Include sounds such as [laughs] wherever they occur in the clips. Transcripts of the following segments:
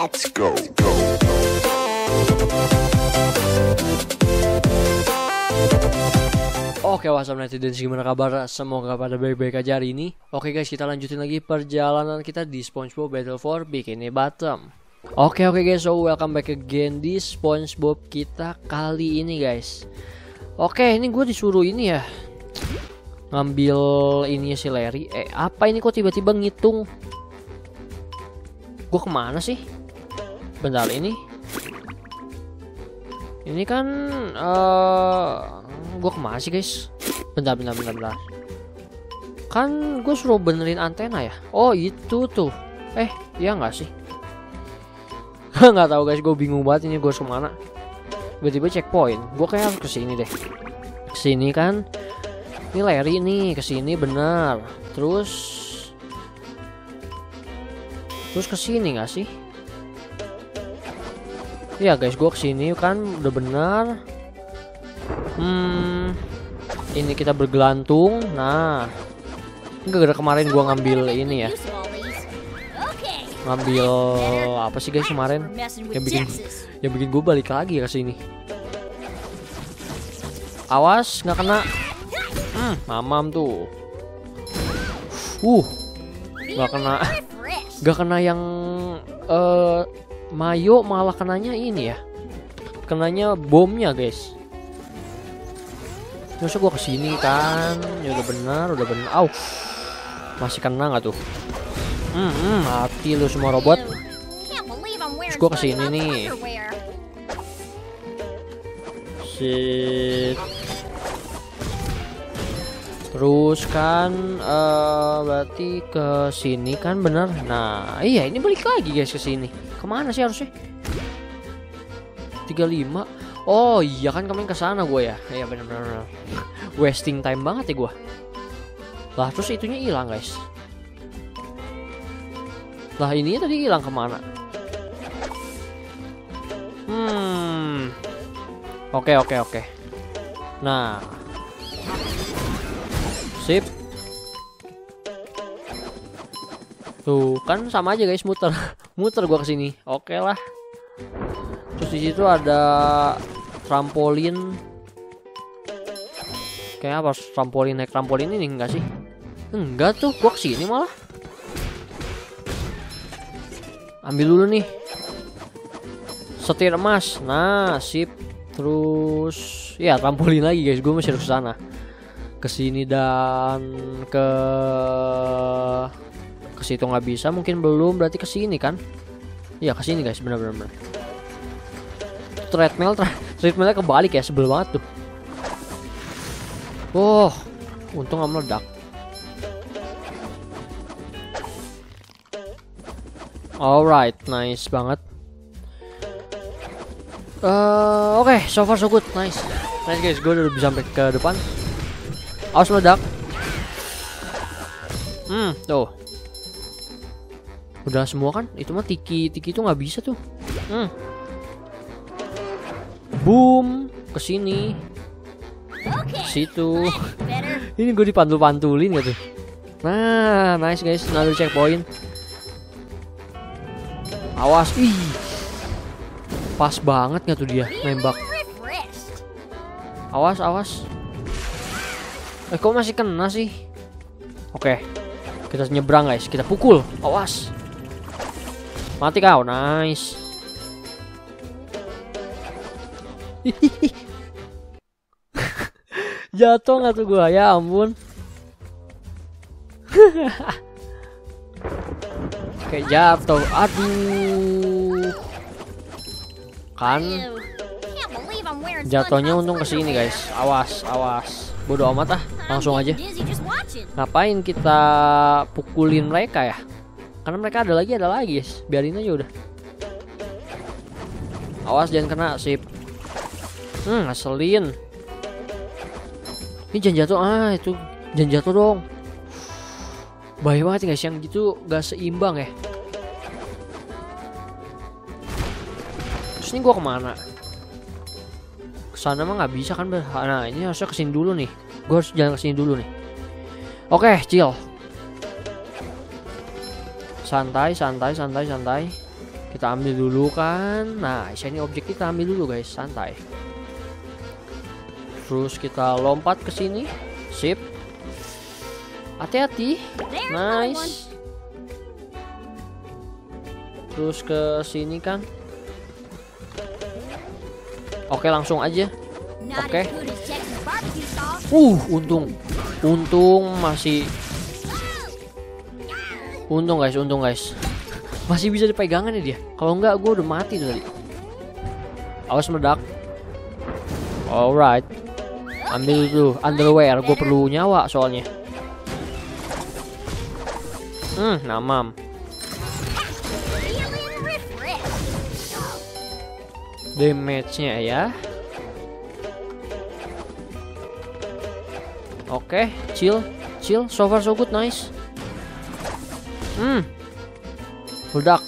Let's go. Oke, what's up netizens gimana kabar? Semoga pada baik-baik aja hari ini. Oke guys, kita lanjutin lagi perjalanan kita di SpongeBob Battle for Bikini Bottom. Oke oke guys, so welcome back again di SpongeBob kita kali ini guys. Oke, ini gue disuruh ini ya ngambil ini si Larry. Eh, apa ini kok tiba-tiba ngitung? Gue ke mana sih? Bentar ini. Ini kan eh gue ke mana sih guys? Bentar, bentar, bentar, bentar. Kan gue suruh benerin antena ya? Oh itu tuh. Eh, iya nggak sih? [laughs] nggak tahu guys, gue bingung banget ini gue ke mana. Tiba-tiba checkpoint. Gue kayak harus ke sini deh. Ke sini kan? Ini Larry nih, ke sini benar. Terus, terus ke sini nggak sih? Iya guys, gue ke sini kan udah benar. Hmm, ini kita bergelantung. Nah, gara-gara kemarin gue ngambil ini ya, ngambil apa sih guys kemarin? Yang bikin yang bikin gue balik lagi ke sini. Awas, nggak kena. Hmm, mamam tuh. Uh, nggak kena, nggak kena yang eh Mayo malah kenanya ini ya. Kenanya bomnya guys. Masa gua ke sini kan? Ya udah benar, udah benar. Au. Masih kena nggak tuh? Hmm, hmm, mati lu semua robot. Terus gua ke sini nih. Shit. Terus kan eh berarti ke sini kan bener. Nah, iya ini balik lagi guys ke sini. Ke mana sih harusnya? 35. Oh iya kan kemarin ke sana gue ya. Iya bener bener. [laughs] Wasting time banget ya gue. Lah terus itunya hilang guys. Lah ini tadi hilang ke mana? Hmm. Oke oke oke. Nah. Sip. Tuh, kan sama aja guys muter. [laughs] muter gua ke sini. Oke lah. Terus di situ ada trampolin. Kayak apa? Trampolin naik trampolin ini enggak sih? Enggak tuh, gua ke sini malah. Ambil dulu nih. Setir emas. Nah, sip. Terus ya trampolin lagi guys, gue masih harus sana. Ke sini dan ke ke situ nggak bisa, mungkin belum, berarti ke sini kan? Iya, ke sini guys, benar-benar. Treadmill, tra treadmillnya kebalik ya, sebel banget tuh. Oh, untung nggak meledak. Alright, nice banget. Eh, oke, so far so good, nice. Nice guys, gue udah bisa sampai ke depan. Awas meledak. Hmm, tuh. Udah semua kan? Itu mah tiki tiki itu nggak bisa tuh. Hmm. Boom, ke sini. Situ. [laughs] Ini gue dipantul-pantulin gitu. Nah, nice guys, another checkpoint. Awas, ih. Pas banget nggak tuh dia nembak. Awas, awas. Eh, kok masih kena sih? Oke. Kita nyebrang, guys. Kita pukul. Awas. Mati kau. Nice. [laughs] Jatuh nggak tuh gua? Ya ampun. [laughs] Kayak jatuh. Aduh. Kan jatuhnya untung ke sini, guys. Awas, awas. Bodoh amat ah. Langsung aja. Ngapain kita pukulin mereka ya? Karena mereka ada lagi, ada lagi, guys. Biarin aja udah. Awas jangan kena, sip. Hmm, ngeselin. Ini jangan jatuh. Ah, itu jangan jatuh dong. Bahaya banget guys, yang gitu gak seimbang ya. Terus ini gua ke mana? Ke sana mah nggak bisa kan? ber- Nah ini harusnya ke sini dulu nih. Gue harus jalan ke sini dulu nih. Oke, chill. Santai, santai, santai, santai. Kita ambil dulu kan. Nah, shiny objek kita ambil dulu guys, santai. Terus kita lompat ke sini. Sip. Hati-hati. Nice. Terus ke sini kan. Oke, langsung aja. Sauce. Uh, untung. Untung masih Untung guys, untung guys. Masih bisa dipegangan ya dia. Kalau enggak gue udah mati tuh tadi. Awas meledak. Alright. Ambil tuh underwear, gue perlu nyawa soalnya. Hmm, namam. Damage-nya ya. Oke, chill, chill. So far so good, nice. Hmm, meledak.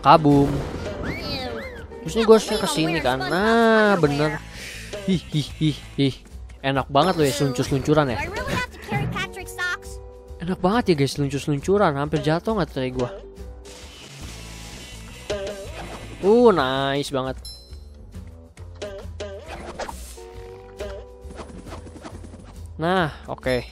Kabum. Terus ini gue harusnya ke sini kan. Nah, bener. Hih, hih, hih, hih. Enak banget loh ya seluncur-seluncuran ya. Enak banget ya guys seluncur-seluncuran. Hampir jatuh nggak tadi gue. Uh, nice banget. Nah, oke.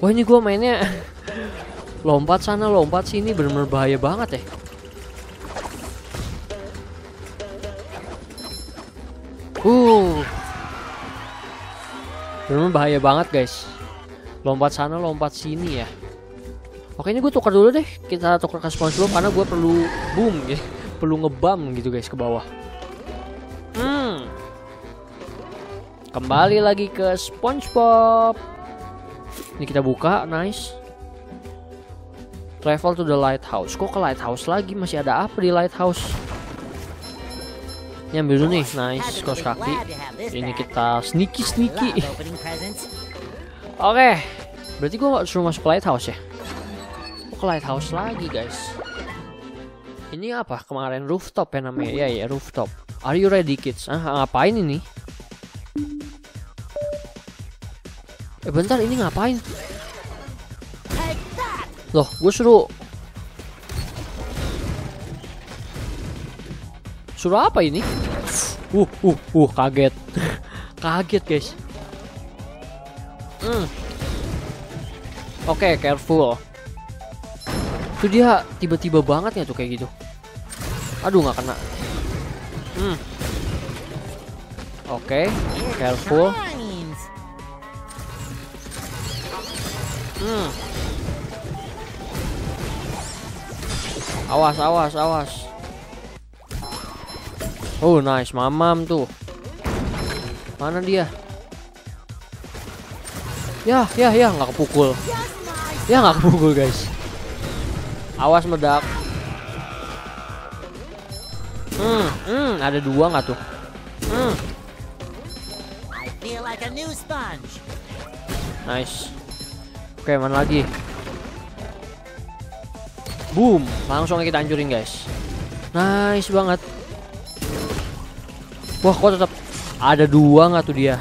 Wah ini gue mainnya [laughs] lompat sana lompat sini bener-bener bahaya banget ya. Uh, bener-bener bahaya banget guys. Lompat sana lompat sini ya. Oke ini gue tukar dulu deh. Kita tukar ke SpongeBob karena gue perlu boom ya, [laughs] perlu ngebam gitu guys ke bawah. Hmm. Kembali lagi ke SpongeBob. Ini kita buka, nice. Travel to the lighthouse. Kok ke lighthouse lagi? Masih ada apa di lighthouse? Ini ambil dulu nih, nice. Kaos kaki. Ini kita sneaky sneaky. Oke, berarti gue gak suruh masuk ke lighthouse ya? Ke lighthouse lagi guys? Ini apa? Kemarin rooftop ya namanya? Ya ya rooftop. Are you ready kids? Ah ngapain ini? Eh bentar ini ngapain? Loh, gue suruh Suruh apa ini? Uh, uh, uh, kaget. [laughs] kaget, guys. Hmm. Oke, careful. Itu dia tiba-tiba banget ya tuh kayak gitu. Aduh, nggak kena. Hmm. Oke, careful. Hmm. Awas, awas, awas. Oh, nice. Mamam tuh. Mana dia? Ya, ya, ya, nggak kepukul. Ya, nggak kepukul, guys. Awas meledak. Hmm, hmm, ada dua nggak tuh? Hmm, I feel like a new sponge. nice. Oke, mana lagi? Boom, langsung kita hancurin, guys. Nice banget. Wah, kok tetap ada dua nggak tuh dia?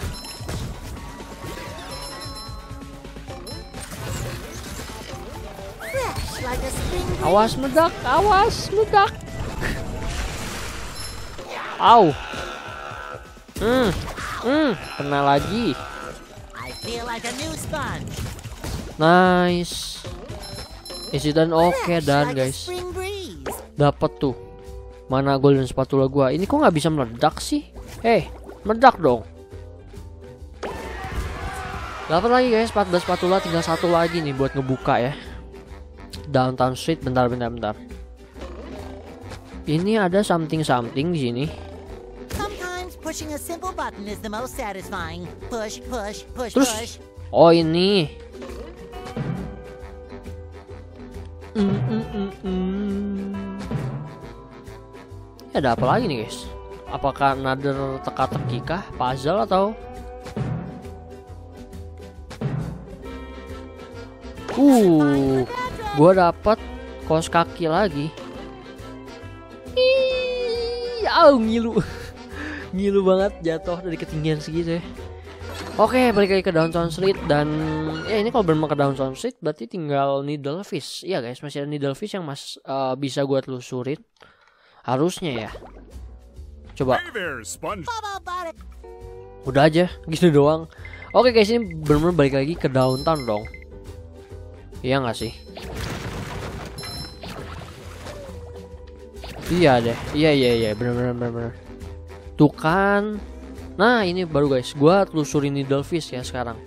Awas meledak, awas meledak. Au. Hmm, hmm, kena lagi. Nice. Isi dan oke dan guys. Dapat tuh. Mana golden spatula gua? Ini kok nggak bisa meledak sih? Eh, meledak dong. Dapat lagi guys, 14 spatula tinggal satu lagi nih buat ngebuka ya. Downtown Street, bentar bentar bentar. Ini ada something something di sini. Push, push, push, Terus, push. oh ini. Mm, mm, mm, mm. Ya, ada apa lagi nih guys? Apakah another teka-teki kah? Puzzle atau? Uh, gua dapat kaos kaki lagi. Ih, au ngilu. [laughs] ngilu banget jatuh dari ketinggian segitu ya. Oke, balik lagi ke Downtown Street dan ya ini kalau benar ke Downtown Street berarti tinggal Needlefish. Iya guys, masih ada Needlefish yang mas eh, bisa gua telusurin. Harusnya ya. Coba, udah aja gitu doang. Oke guys, ini benar-benar balik lagi ke downtown dong. Iya nggak sih? Iya deh, iya iya iya, benar-benar benar. Tuh kan, Nah ini baru guys, gua telusurin needlefish ya sekarang.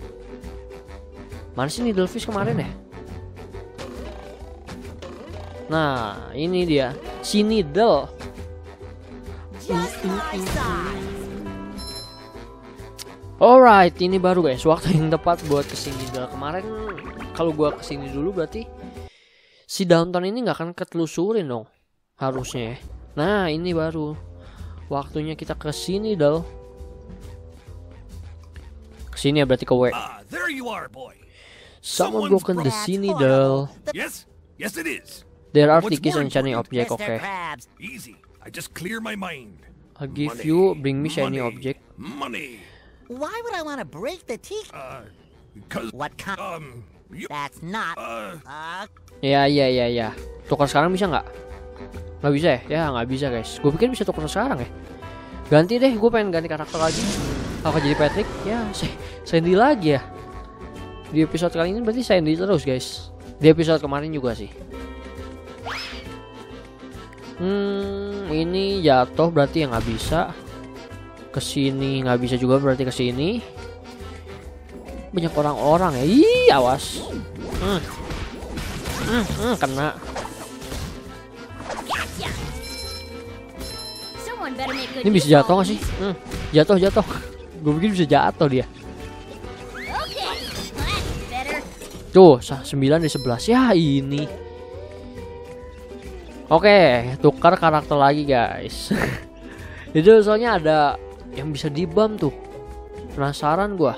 Mana sih needlefish kemarin ya? Nah ini dia, si needle. Alright, ini baru guys, waktu yang tepat buat ke sini needle. Kemarin kalau gua ke sini dulu berarti si downtown ini nggak akan ketelusurin dong, harusnya ya. Nah ini baru waktunya kita ke sini dong. Ke sini ya berarti ke W. There you are, boy. Someone broken the needle. The Yes, yes, it is. There are tickets and shiny object. Okay, Krabs. Easy. I just clear my mind. I'll give you. Bring me shiny object. Money. Why would I want to break the teeth? Uh, because What kind? um, you That's not. uh, Uh, Ya ya ya ya. Tukar sekarang bisa nggak? Nggak bisa ya? Ya nggak bisa guys. Gue pikir bisa tukar sekarang ya. Ganti deh, gue pengen ganti karakter lagi. Apa jadi Patrick? Ya, Sa- Sandy lagi ya. Di episode kali ini berarti Sandy terus guys. Di episode kemarin juga sih. Hmm, ini jatuh berarti yang nggak bisa. Ke sini nggak bisa juga berarti ke sini. Banyak orang-orang ya. Ih, awas. Hmm. Hmm, hmm, kena. Ini bisa jatuh gak sih? Hmm, jatuh jatuh. Gue pikir bisa jatuh dia. Okay. Tuh, sa- 9 dari 11. Ya ini. Oke, tukar karakter lagi guys. [laughs] Itu soalnya ada yang bisa dibam tuh. Penasaran gua.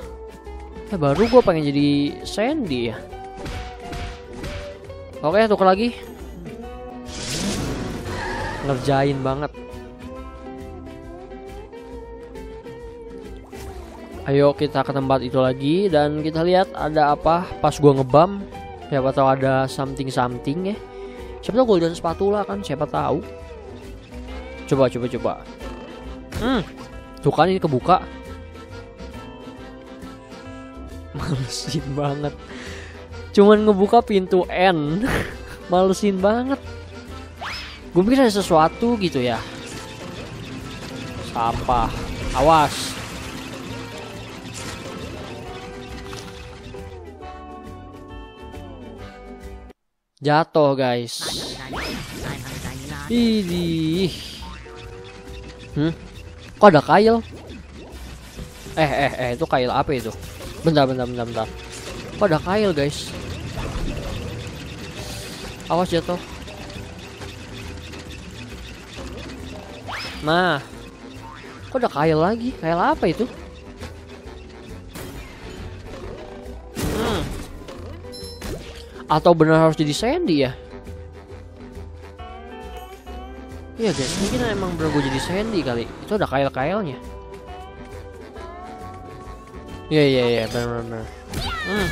Eh baru gua pengen jadi Sandy ya. Oke, tukar lagi. Ngerjain banget. Ayo kita ke tempat itu lagi dan kita lihat ada apa pas gua ngebam. Siapa tahu ada something something ya. Siapa tahu golden spatula kan, siapa tahu. Coba coba coba. Hmm. Tuh kan ini kebuka. [laughs] Malesin banget. Cuman ngebuka pintu N. [laughs] Malesin banget. Gue pikir ada sesuatu gitu ya. Sampah. Awas. Jatuh guys. Idih. Hmm? Kok ada kail? Eh eh eh itu kail apa itu? Bentar bentar bentar bentar. Kok ada kail guys? Awas jatuh. Nah. Kok ada kail lagi? Kail apa itu? Atau benar harus jadi Sandy ya? Iya guys, mungkin emang bener gue jadi Sandy kali. Itu ada kail-kailnya. Iya iya iya benar-benar. Hmm.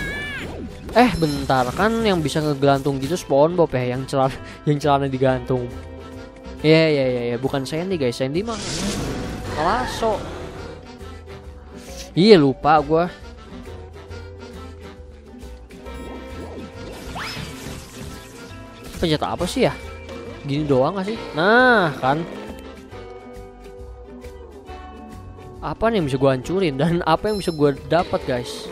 Eh bentar kan yang bisa ngegelantung gitu SpongeBob ya yang celana [laughs] yang celana digantung. Iya iya iya iya bukan Sandy guys, Sandy mah Lasso. Iya lupa gua. Pencet apa sih ya? Gini doang gak sih? Nah, kan. Apa nih yang bisa gua hancurin dan apa yang bisa gua dapat, guys?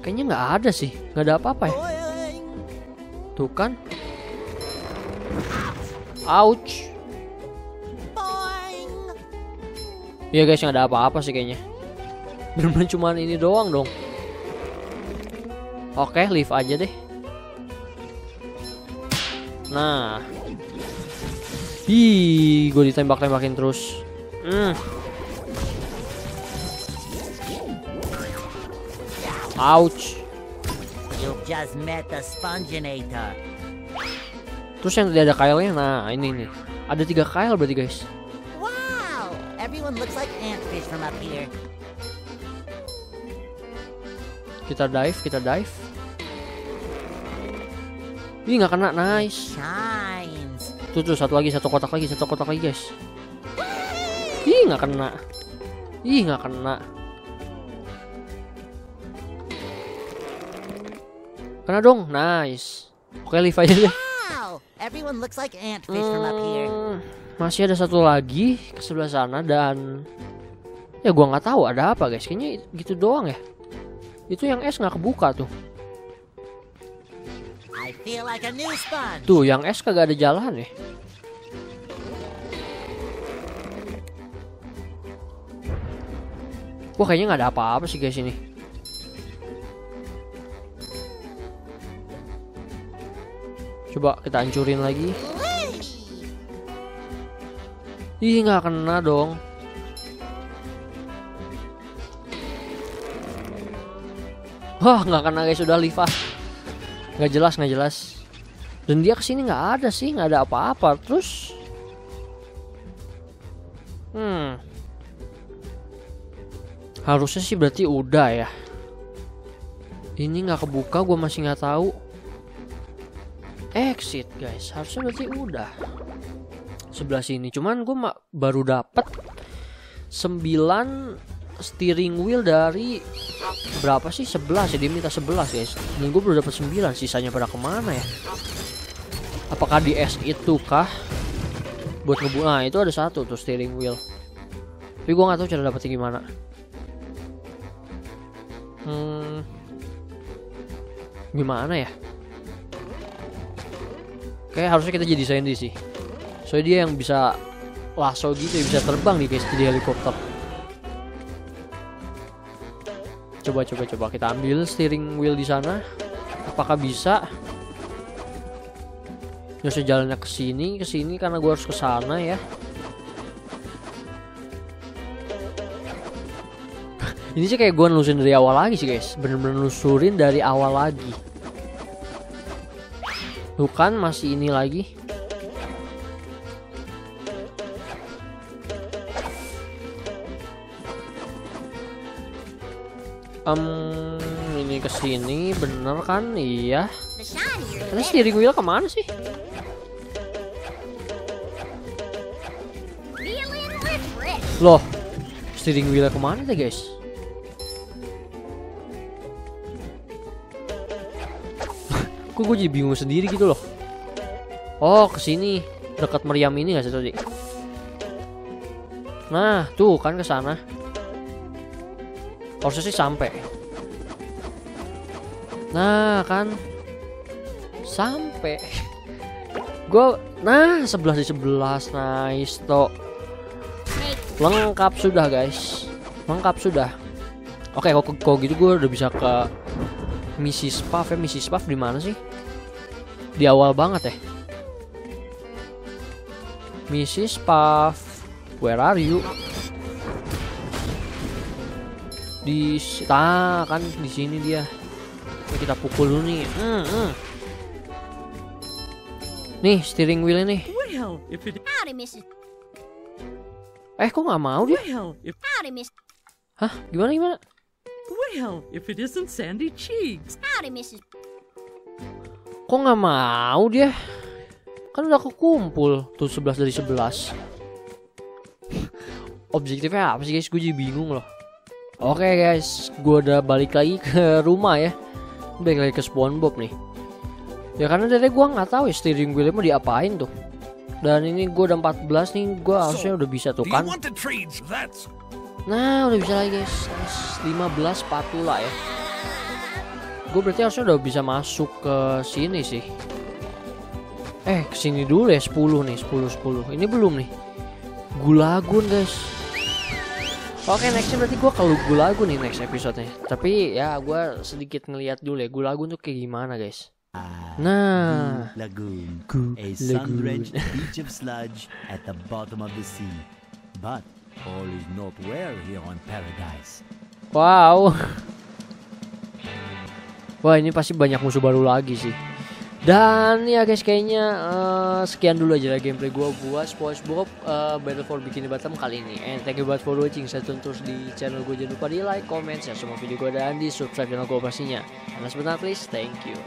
Kayaknya nggak ada sih, nggak ada apa-apa ya. Tuh kan. Ouch. Iya guys, nggak ada apa-apa sih kayaknya. Bener-bener cuman ini doang dong. Oke, leave aja deh. Nah. Ih, gue ditembak-tembakin terus. Hmm. Ouch. You've just met the Sponginator. Terus yang tadi ada kailnya, nah ini nih. Ada tiga kail berarti guys. Wow! everyone looks like antfish from up here. Kita dive, kita dive. Ih nggak kena, nice. Shines. Tuh tuh satu lagi, satu kotak lagi, satu kotak lagi guys. Ih nggak kena. Ih nggak kena. Kena dong, nice. Oke live aja deh. Wow! Everyone looks like antfish from up here. Hmm, masih ada satu lagi ke sebelah sana dan ya gua nggak tahu ada apa guys. Kayaknya gitu doang ya. Itu yang es nggak kebuka tuh. Tuh yang es kagak ada jalan ya. Wah kayaknya nggak ada apa-apa sih guys ini. Coba kita hancurin lagi. Ih nggak kena dong. Wah nggak kena guys sudah live ah. Nggak jelas nggak jelas. Dan dia ke sini nggak ada sih nggak ada apa-apa. Terus, hmm, harusnya sih berarti udah ya. Ini nggak kebuka, gue masih nggak tahu. Exit guys, harusnya berarti udah. Sebelah sini, cuman gue baru dapet 9 steering wheel dari berapa sih? 11 ya dia minta 11 guys. Gue baru dapat 9 sisanya pada ke mana ya? Apakah di S itu kah? Buat ngebu nah itu ada satu tuh steering wheel. Tapi gue nggak tahu cara dapetnya gimana. Hmm, gimana ya? Kayak harusnya kita jadi Sandy sih. Soalnya dia yang bisa lasso gitu ya bisa terbang nih guys jadi helikopter coba coba coba. Kita ambil steering wheel di sana. Apakah bisa? Terus jalannya ke sini ke sini karena gue harus ke sana ya. [laughs] Ini sih kayak gue nelusurin dari awal lagi sih guys. Bener-bener nelusurin dari awal lagi. Bukan masih ini lagi um, ini ke sini bener kan? Iya. Better. steering wheel ke mana sih? Loh steering wheel ke mana deh guys? [laughs] Kok gue jadi bingung sendiri gitu loh? Oh ke sini dekat meriam ini gak sih tadi nah tuh kan ke sana harusnya sih sampai. Nah kan. Sampai. Gue nah 11 di 11 nice toh lengkap sudah guys. Lengkap sudah. Oke kok kok gitu gue udah bisa ke misi Spaf ya. Misi Spaf di mana sih? Di awal banget ya. Misi Spaf where are you di s- ah kan di sini dia kita pukul dulu nih Hmm, hmm. nih steering wheel ini eh kok nggak mau dia hah gimana gimana well, if it isn't Sandy Cheeks. Howdy, Mrs. Kok nggak mau dia? Kan udah kekumpul tuh 11 dari 11. Objektifnya apa sih guys? Gue jadi bingung loh. Oke guys, gue udah balik lagi ke rumah ya. Balik lagi ke SpongeBob nih. Ya karena dari gue nggak tahu ya steering wheel mau diapain tuh. Dan ini gue udah 14 nih, gue harusnya udah bisa tuh kan. Nah, udah bisa lagi guys. Nice. 15 spatula ya. Gue berarti harusnya udah bisa masuk ke sini sih. Eh, ke sini dulu ya 10 nih, 10 10. Ini belum nih. Gulagun, guys. Oke, nextnya berarti gue kalau Gulagun nih next episode-nya. Tapi ya gue sedikit ngeliat dulu ya Gulagun tuh kayak gimana, guys. Nah, Lagoon, Goo a sun-drenched beach of sludge at the bottom of the sea. But all is not well here on Paradise. Wow. Wah ini pasti banyak musuh baru lagi sih. Dan ya guys kayaknya eh, sekian dulu aja lah gameplay gue buat SpongeBob eh, Battle for Bikini Bottom kali ini. And thank you banget for watching. Saya terus di channel gue jangan lupa di like, comment, share semua video gue dan di subscribe channel gue pastinya. And not least, thank you.